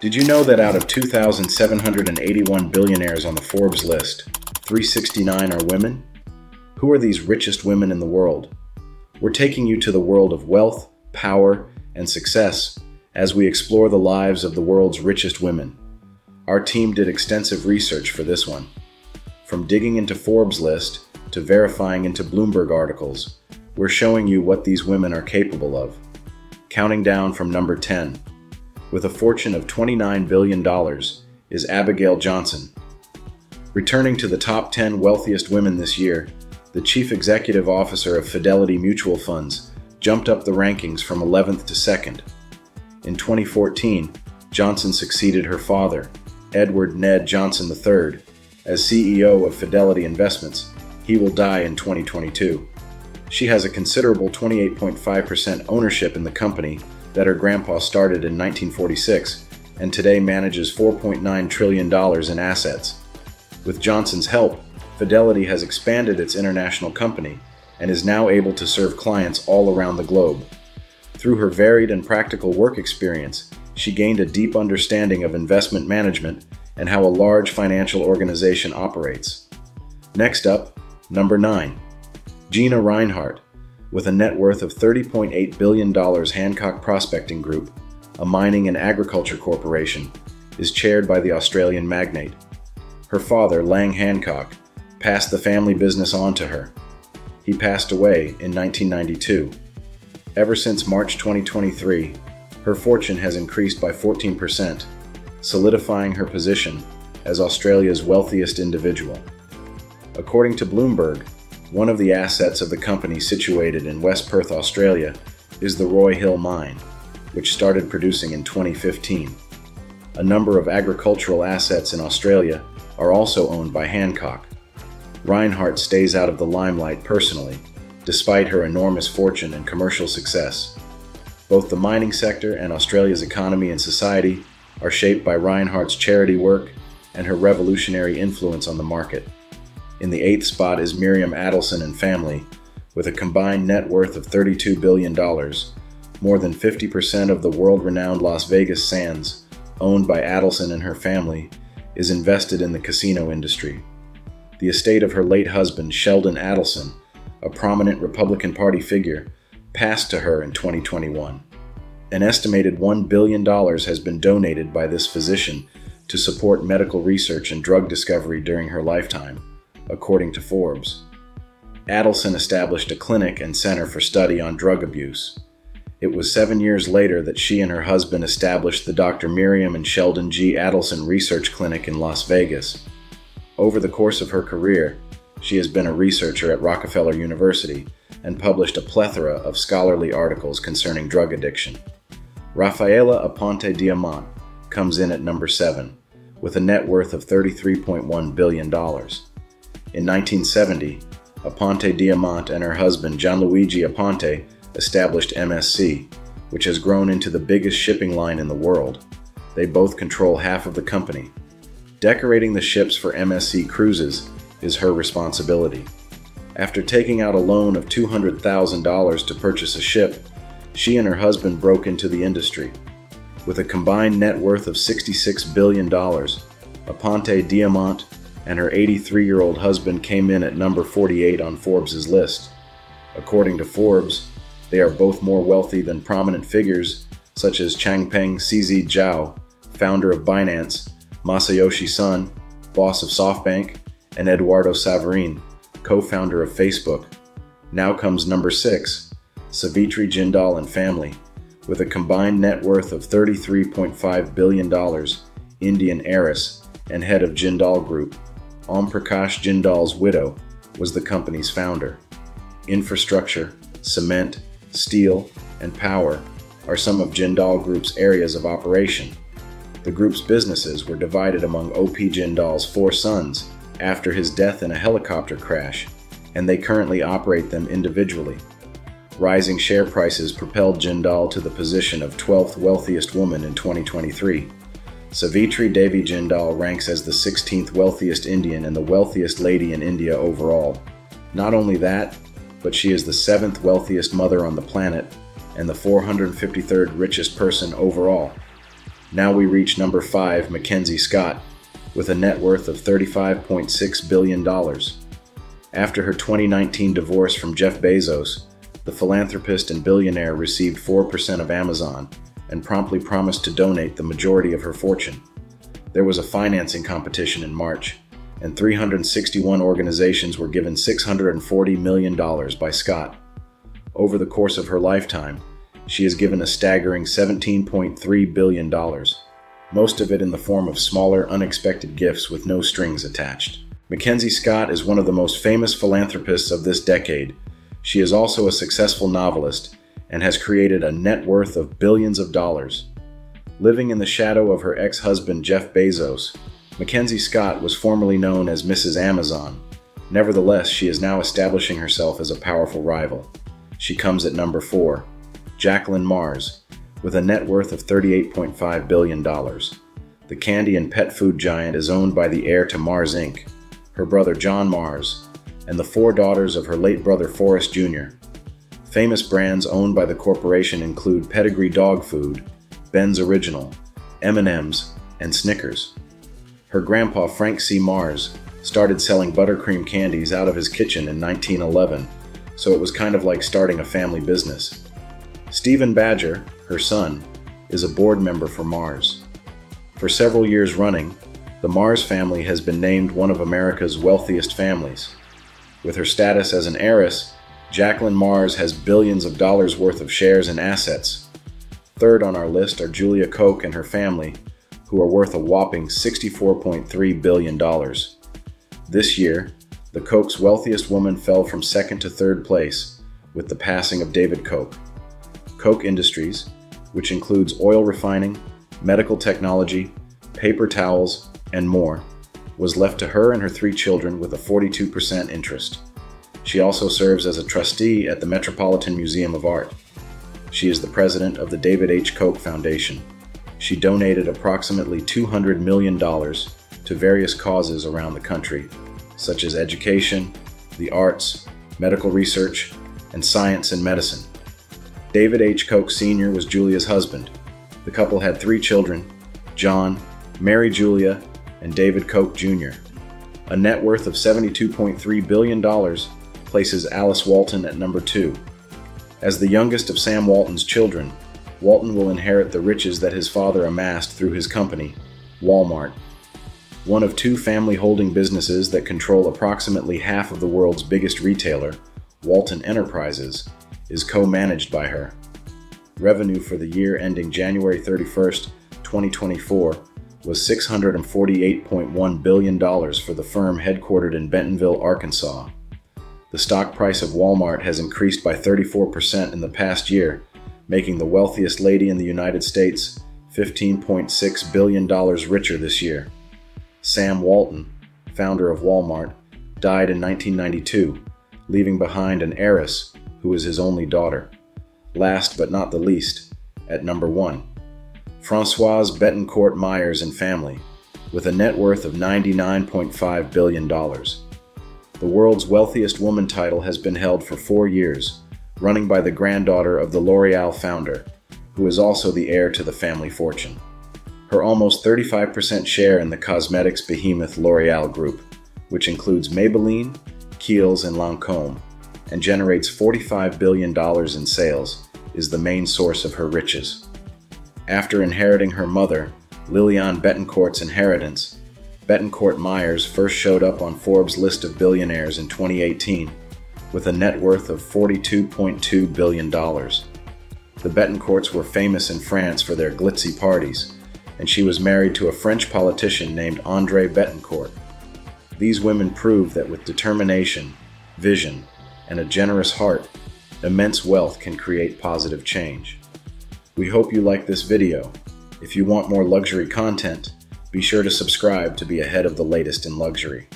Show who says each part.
Speaker 1: Did you know that out of 2,781 billionaires on the Forbes list, 369 are women? Who are these richest women in the world? We're taking you to the world of wealth, power, and success as we explore the lives of the world's richest women. Our team did extensive research for this one. From digging into Forbes list to verifying into Bloomberg articles, we're showing you what these women are capable of. Counting down from number 10, with a fortune of $29 billion, is Abigail Johnson. Returning to the top 10 wealthiest women this year, the chief executive officer of Fidelity Mutual Funds jumped up the rankings from 11th to 2nd. In 2014, Johnson succeeded her father, Edward Ned Johnson III, as CEO of Fidelity Investments. He will die in 2022. She has a considerable 28.5% ownership in the company that her grandpa started in 1946 and today manages $4.9 trillion in assets. With Johnson's help, Fidelity has expanded its international company and is now able to serve clients all around the globe. Through her varied and practical work experience, she gained a deep understanding of investment management and how a large financial organization operates. Next up, number 9. Gina Rinehart, with a net worth of $30.8 billion, Hancock Prospecting Group, a mining and agriculture corporation, is chaired by the Australian magnate. Her father, Lang Hancock, passed the family business on to her. He passed away in 1992. Ever since March 2023, her fortune has increased by 14%, solidifying her position as Australia's wealthiest individual. According to Bloomberg, one of the assets of the company situated in West Perth, Australia, is the Roy Hill mine, which started producing in 2015. A number of agricultural assets in Australia are also owned by Hancock. Rinehart stays out of the limelight personally, despite her enormous fortune and commercial success. Both the mining sector and Australia's economy and society are shaped by Rinehart's charity work and her revolutionary influence on the market. In the eighth spot is Miriam Adelson and family, with a combined net worth of $32 billion. More than 50% of the world renowned Las Vegas Sands, owned by Adelson and her family, is invested in the casino industry. The estate of her late husband, Sheldon Adelson, a prominent Republican Party figure, passed to her in 2021. An estimated $1 billion has been donated by this physician to support medical research and drug discovery during her lifetime according to Forbes. Adelson established a clinic and center for study on drug abuse. It was seven years later that she and her husband established the Dr. Miriam and Sheldon G. Adelson Research Clinic in Las Vegas. Over the course of her career, she has been a researcher at Rockefeller University and published a plethora of scholarly articles concerning drug addiction. Rafaela Aponte Diamant comes in at number 7, with a net worth of $33.1 billion. In 1970, Aponte Diamant and her husband Gianluigi Aponte established MSC, which has grown into the biggest shipping line in the world. They both control half of the company. Decorating the ships for MSC cruises is her responsibility. After taking out a loan of $200,000 to purchase a ship, she and her husband broke into the industry. With a combined net worth of $66 billion, Aponte Diamant and her 83 year old husband came in at number 48 on Forbes' list. According to Forbes, they are both more wealthy than prominent figures such as Changpeng CZ Zhao, founder of Binance, Masayoshi Son, boss of SoftBank, and Eduardo Saverin, co founder of Facebook. Now comes number 6, Savitri Jindal and family, with a combined net worth of $33.5 billion, Indian heiress and head of Jindal Group, Om Prakash Jindal's widow, was the company's founder. Infrastructure, cement, steel, and power are some of Jindal Group's areas of operation. The group's businesses were divided among OP Jindal's four sons after his death in a helicopter crash, and they currently operate them individually. Rising share prices propelled Jindal to the position of 12th wealthiest woman in 2023. Savitri Devi Jindal ranks as the 16th wealthiest Indian and the wealthiest lady in India overall. Not only that, but she is the 7th wealthiest mother on the planet and the 453rd richest person overall. Now we reach number 5, Mackenzie Scott, with a net worth of $35.6 billion. After her 2019 divorce from Jeff Bezos, the philanthropist and billionaire received 4% of Amazon and promptly promised to donate the majority of her fortune. There was a financing competition in March, and 361 organizations were given $640 million by Scott. Over the course of her lifetime, she has given a staggering $17.3 billion, most of it in the form of smaller, unexpected gifts with no strings attached. Mackenzie Scott is one of the most famous philanthropists of this decade. She is also a successful novelist and has created a net worth of billions of dollars. Living in the shadow of her ex husband Jeff Bezos, Mackenzie Scott was formerly known as Mrs. Amazon. Nevertheless, she is now establishing herself as a powerful rival. She comes at number 4, Jacqueline Mars, with a net worth of $38.5 billion. The candy and pet food giant is owned by the heir to Mars Inc., her brother John Mars, and the four daughters of her late brother Forrest Jr. Famous brands owned by the corporation include Pedigree Dog Food, Ben's Original, M&M's, and Snickers. Her grandpa Frank C. Mars started selling buttercream candies out of his kitchen in 1911, so it was kind of like starting a family business. Stephen Badger, her son, is a board member for Mars. For several years running, the Mars family has been named one of America's wealthiest families. With her status as an heiress, Jacqueline Mars has billions of dollars worth of shares and assets. Third on our list are Julia Koch and her family, who are worth a whopping $64.3 billion. This year, the Koch's wealthiest woman fell from second to third place with the passing of David Koch. Koch Industries, which includes oil refining, medical technology, paper towels, and more, was left to her and her three children with a 42% interest. She also serves as a trustee at the Metropolitan Museum of Art. She is the president of the David H. Koch Foundation she donated approximately $200 million to various causes around the country, such as education, the arts, medical research, and science and medicine. David H. Koch Sr. was Julia's husband. The couple had three children John, Mary Julia, and David Koch Jr. A net worth of $72.3 billion places Alice Walton at number two. As the youngest of Sam Walton's children, Walton will inherit the riches that his father amassed through his company, Walmart. One of two family holding businesses that control approximately half of the world's biggest retailer, Walton Enterprises, is co managed by her. Revenue for the year ending January 31st, 2024, was $648.1 billion for the firm headquartered in Bentonville, Arkansas. The stock price of Walmart has increased by 34% in the past year making the wealthiest lady in the United States $15.6 billion richer this year. Sam Walton, founder of Walmart, died in 1992, leaving behind an heiress who is his only daughter. Last but not the least, at number one, Francoise Bettencourt Meyers and family, with a net worth of $99.5 billion. The world's wealthiest woman title has been held for four years running by the granddaughter of the L'Oreal founder, who is also the heir to the family fortune. Her almost 35% share in the cosmetics behemoth L'Oreal Group, which includes Maybelline, Kiehl's, and Lancome, and generates $45 billion in sales, is the main source of her riches. After inheriting her mother, Liliane Bettencourt's inheritance, Bettencourt Meyers first showed up on Forbes' list of billionaires in 2018 with a net worth of $42.2 billion. The Bettencourts were famous in France for their glitzy parties, and she was married to a French politician named Andre Bettencourt. These women prove that with determination, vision, and a generous heart, immense wealth can create positive change. We hope you like this video. If you want more luxury content, be sure to subscribe to be ahead of the latest in luxury.